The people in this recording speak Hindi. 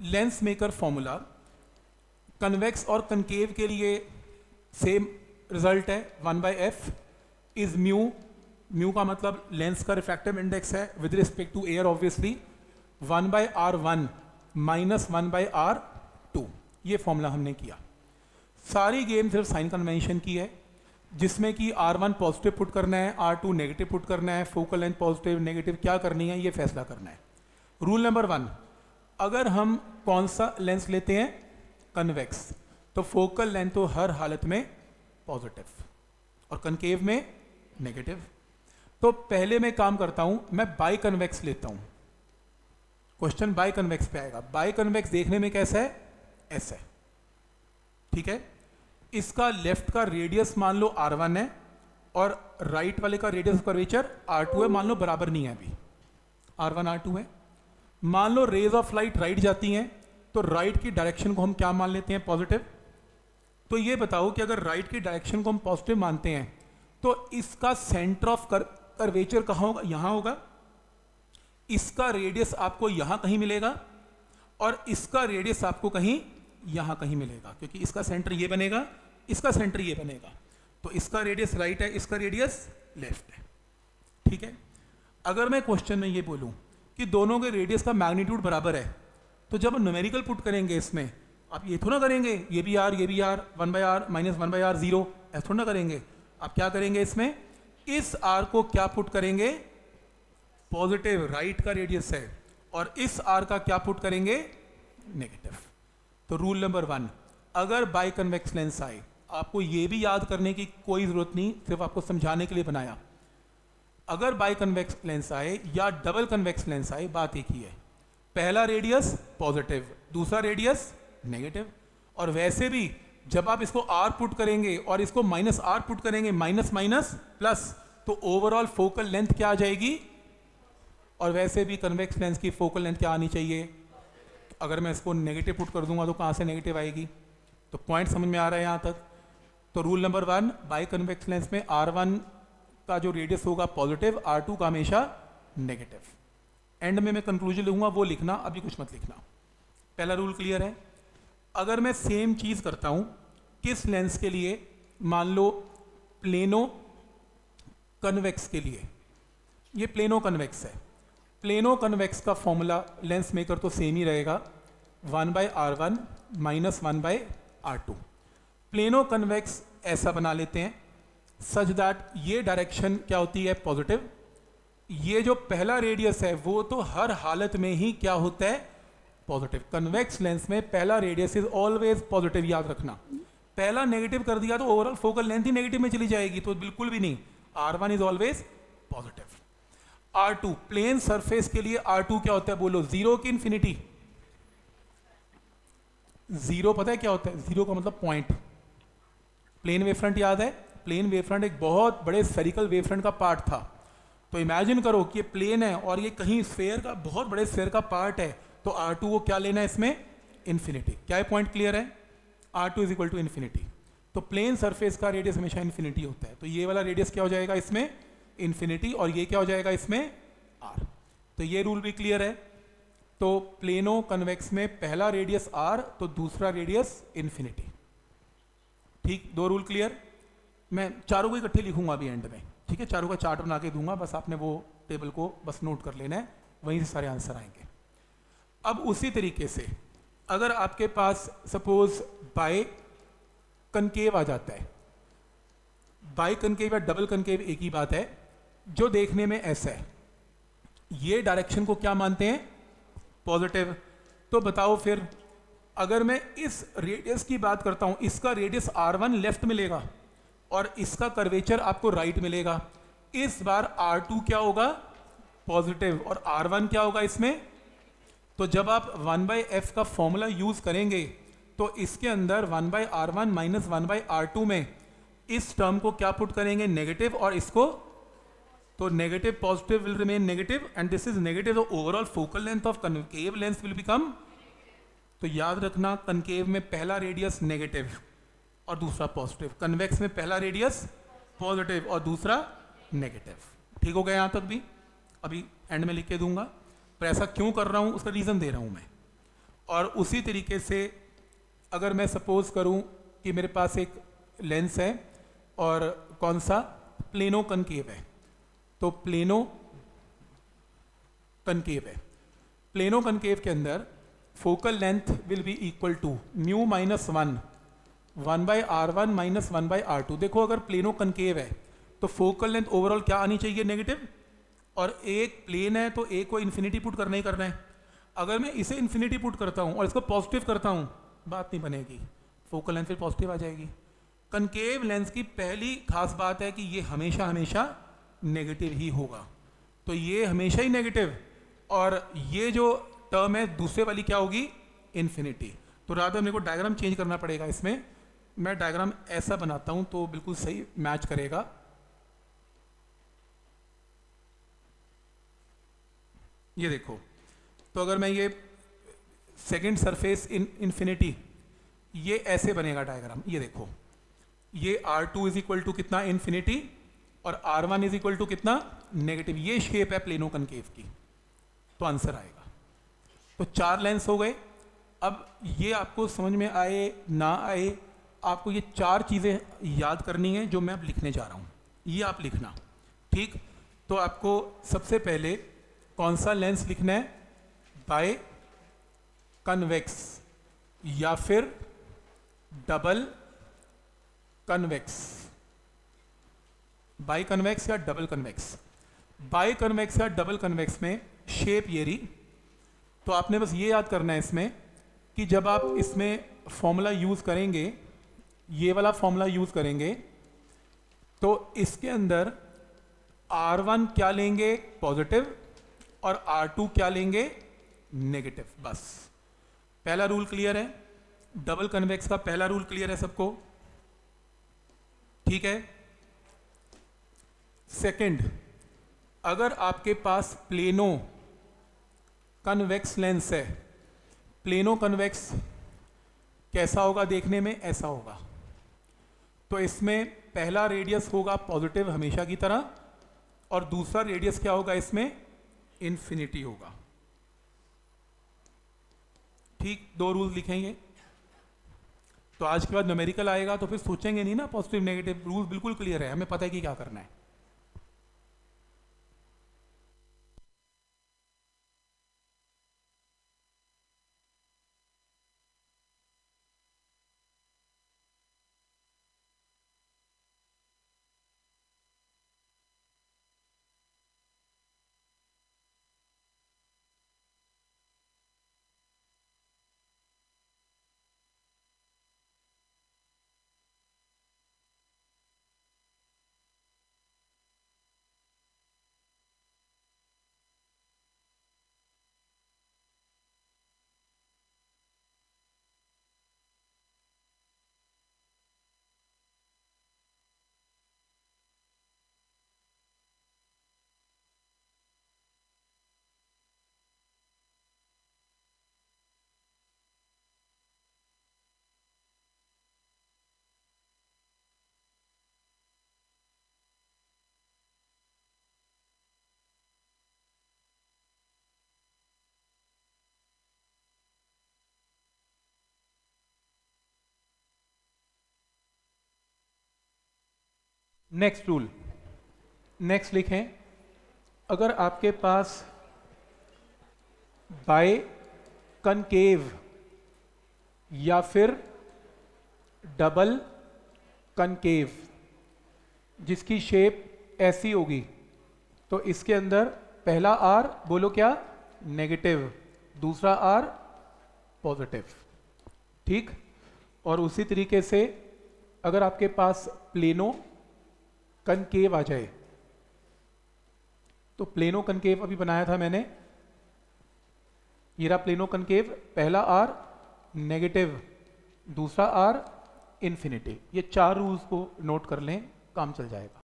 लेंस मेकर फॉर्मूला कन्वेक्स और कनकेव के लिए सेम रिज़ल्ट है one by f is mu mu का मतलब लेंस का रिफ्रैक्टिव इंडेक्स है with respect to air obviously one by R one minus one by R two ये फॉर्मूला हमने किया। सारी गेम सिर्फ़ साइन कन्वेंशन की है, जिसमें कि आर वन पॉजिटिव पुट करना है आर टू नेगेटिव पुट करना है फोकल लेंथ पॉजिटिव नेगेटिव क्या करनी है, ये फैसला करना है। रूल नंबर वन अगर हम कौन सा लेंस लेते हैं? कन्वेक्स तो फोकल लेंथ तो हर हालत में पॉजिटिव और कनकेव में नेगेटिव तो पहले मैं काम करता हूँ, मैं बाई कन्वेक्स लेता हूँ। क्वेश्चन बाई कन्वेक्स पे आएगा। बाई कन्वेक्स देखने में कैसा है? ऐसा है। ठीक है? इसका लेफ़्ट का रेडियस मान लो आर वन है और राइट वाले का रेडियस कर्वेचर आर टू है। मान लो बराबर नहीं है अभी। आर वन आर टू है। मान लो रेज ऑफ़ लाइट राइट जाती हैं तो राइट की डायरेक्शन को हम क्या मान लेते हैं? पॉजिटिव तो ये बताओ कि अगर राइट की डायरेक्शन को हम पॉजिटिव मानते हैं तो इसका सेंटर ऑफ़ कर कर्वेचर कहाँ होगा? यहाँ होगा। इसका रेडियस आपको यहाँ कहीं मिलेगा और इसका रेडियस आपको कहीं यहाँ कहीं मिलेगा, क्योंकि इसका सेंटर ये बनेगा, इसका सेंटर ये बनेगा। तो इसका रेडियस राइट है, इसका रेडियस लेफ़्ट है। ठीक है? अगर मैं क्वेश्चन में ये बोलूँ कि दोनों के रेडियस का मैग्नीट्यूड बराबर है। तो जब न्यूमेरिकल पुट करेंगे इसमें, आप ये थोड़ा करेंगे, ये भी आर ये भी R one by R minus one by R zero ऐसा थोड़ा करेंगे। आप क्या करेंगे इसमें? इस आर को क्या पुट करेंगे? पॉजिटिव राइट का रेडियस है। और इस आर का क्या पुट करेंगे? नेगेटिव तो रूल नंबर वन अगर बाई कन्वेक्स लेंस आए, आपको ये भी याद करने की कोई ज़रूरत नहीं, सिर्फ़ आपको समझाने के लिए बनाया। अगर बाई कन्वेक्स लेंस आए या डबल कन्वेक्स लेंस आए, बात एक ही है। पहला रेडियस पॉजिटिव दूसरा रेडियस नेगेटिव और वैसे भी जब आप इसको आर पुट करेंगे और इसको माइनस आर पुट करेंगे माइनस माइनस प्लस तो ओवरऑल फोकल लेंथ क्या आ जाएगी? और वैसे भी कन्वेक्स लेंस की फोकल लेंथ क्या आनी चाहिए? अगर मैं इसको नेगेटिव पुट कर दूँगा तो कहाँ से नेगेटिव आएगी? तो पॉइंट समझ में आ रहा है यहाँ तक। तो rule number one bi convex lens में आर वन का जो रेडियस होगा पॉजिटिव आर टू का हमेशा नेगेटिव एंड में मैं कंक्लूजन लूँगा, वो लिखना, अभी कुछ मत लिखना. पहला रूल क्लियर है? अगर मैं सेम चीज़ करता हूँ, किस लेंस के लिए? मान लो प्लेनो कन्वेक्स के लिए. ये प्लेनो कन्वेक्स है. प्लेनो कन्वेक्स का फॉर्मूला लेंस मेकर तो सेम ही रहेगा. One by R one minus one by R two plano convex ऐसा बना लेते हैं सच दैट ये डायरेक्शन क्या होती है? पॉजिटिव ये जो पहला रेडियस है, वो तो हर हालत में ही क्या होता है? पॉजिटिव कन्वेक्स लेंस में पहला रेडियस इज़ ऑलवेज पॉजिटिव याद रखना। पहला नेगेटिव कर दिया तो ओवरऑल फोकल लेंथ ही नेगेटिव में चली जाएगी तो बिल्कुल भी नहीं। R one is always positive R two plane surface के लिए आर टू क्या होता है बोलो? ज़ीरो की इंफिनिटी ज़ीरो पता है क्या होता है? ज़ीरो का मतलब पॉइंट प्लेन वे फ्रंट याद है? प्लेन वेवफ्रंट एक बहुत बड़े स्फेरिकल वेवफ्रंट का पार्ट था। तो इमेजिन करो कि ये प्लेन है और ये कहीं स्फेयर का, बहुत बड़े स्फेयर का पार्ट है। तो आर टू को क्या लेना है इसमें? इन्फिनिटी क्या पॉइंट क्लियर है? R two is equal to infinity तो प्लेन सरफेस का रेडियस हमेशा इन्फिनिटी होता है। तो ये वाला रेडियस क्या हो जाएगा इसमें? इन्फिनिटी और ये क्या हो जाएगा इसमें? आर तो ये रूल भी क्लियर है। तो प्लेनो कन्वेक्स में पहला रेडियस आर तो दूसरा रेडियस इन्फिनिटी ठीक? दो रूल क्लियर मैं चारों को इकट्ठे लिखूँगा अभी एंड में, ठीक है? चारों का चार्ट बना के दूँगा, बस आपने वो टेबल को बस नोट कर लेना है, वहीं से सारे आंसर आएँगे। अब उसी तरीके से, अगर आपके पास सपोज़ बाय कनकेव आ जाता है बाय कनकेव या डबल कनकेव एक ही बात है, जो देखने में ऐसा है, ये डायरेक्शन को क्या मानते हैं? पॉजिटिव तो बताओ फिर, अगर मैं इस रेडियस की बात करता हूँ, इसका रेडियस आर वन लेफ़्ट मिलेगा और इसका कर्वेचर आपको राइट मिलेगा। इस बार आर टू क्या होगा? पॉजिटिव और आर वन क्या होगा इसमें? तो जब आप वन बाई एफ़ का फॉर्मूला यूज़ करेंगे तो इसके अंदर one by R one minus one by R two में इस टर्म को क्या पुट करेंगे? नेगेटिव और इसको तो negative positive will remain negative and this is negative overall focal length of concave length will become तो याद रखना कनकेव में पहला रेडियस नेगेटिव और दूसरा पॉजिटिव कन्वेक्स में पहला रेडियस पॉजिटिव और दूसरा नेगेटिव ठीक हो गया यहाँ तक भी? अभी एंड में लिख के दूँगा। पर ऐसा क्यों कर रहा हूँ? उसका रीजन दे रहा हूँ मैं। और उसी तरीके से अगर मैं सपोज़ करूँ कि मेरे पास एक लेंस है और कौन सा? प्लेनो कनकेव है। तो प्लेनो कनकेव है। प्लेनो कनकेव के अंदर focal length will be equal to mu minus one one by R one minus one by R two. देखो अगर प्लेनो कनकेव है तो फोकल लेंथ ओवरऑल क्या आनी चाहिए? नेगेटिव और एक प्लेन है तो एक को इन्फिनिटी पुट करना ही करना है। अगर मैं इसे इन्फिनिटी पुट करता हूँ और इसको पॉजिटिव करता हूँ, बात नहीं बनेगी। फोकल लेंथ फिर पॉजिटिव आ जाएगी। कनकेव लेंस की पहली खास बात है कि ये हमेशा हमेशा नेगेटिव ही होगा। तो ये हमेशा ही नेगेटिव और ये जो टर्म है, दूसरे वाली क्या होगी? इन्फिनिटी तो राधा, मेरे को डायग्राम चेंज करना पड़ेगा इसमें। मैं डायग्राम ऐसा बनाता हूँ तो बिल्कुल सही मैच करेगा। ये देखो तो अगर मैं ये सेकेंड सरफेस इन इन्फिनिटी ये ऐसे बनेगा डायग्राम ये देखो, ये R2 two is equal to कितना इन्फिनिटी और R1 one is equal to कितना नेगेटिव ये शेप है प्लेनो कनकेव की तो आंसर आएगा। तो चार लेंस हो गए। अब ये आपको समझ में आए, ना आए आपको ये चार चीज़ें याद करनी है जो मैं अब लिखने जा रहा हूँ। ये आप लिखना, ठीक? तो आपको सबसे पहले कौन सा लेंस लिखना है? बाय कन्वेक्स, या फिर डबल कन्वेक्स। बाई कन्वेक्स या डबल कन्वेक्स? बाई कन्वेक्स या डबल कन्वेक्स में शेप ये रही। तो आपने बस ये याद करना है इसमें कि जब आप इसमें फॉर्मूला यूज़ करेंगे ये वाला फॉर्मूला यूज़ करेंगे तो इसके अंदर R1 क्या लेंगे? पॉजिटिव और R2 क्या लेंगे? नेगेटिव बस। पहला रूल क्लियर है। डबल कन्वेक्स का पहला रूल क्लियर है सबको। ठीक है? सेकंड अगर आपके पास प्लेनो कन्वेक्स लेंस है प्लेनो कन्वेक्स कैसा होगा देखने में? ऐसा होगा। तो इसमें पहला रेडियस होगा पॉजिटिव हमेशा की तरह, और दूसरा रेडियस क्या होगा इसमें? इन्फिनिटी होगा। ठीक, दो रूल लिखेंगे तो आज के बाद न्यूमेरिकल आएगा तो फिर सोचेंगे नहीं ना पॉजिटिव नेगेटिव रूल बिल्कुल क्लियर है, हमें पता है कि क्या करना है। नेक्स्ट रूल नेक्स्ट लिखें, अगर आपके पास बाय कनकेव या फिर डबल कनकेव जिसकी शेप ऐसी होगी तो इसके अंदर पहला आर बोलो क्या? नेगेटिव दूसरा आर पॉजिटिव ठीक? और उसी तरीके से अगर आपके पास प्लेनो कनकेव आ जाए। तो प्लेनो कनकेव अभी बनाया था मैंने। ये रहा प्लेनो कनकेव, पहला आर नेगेटिव, दूसरा आर इन्फिनेटिव ये चार रूल्स को नोट कर लें, काम चल जाएगा।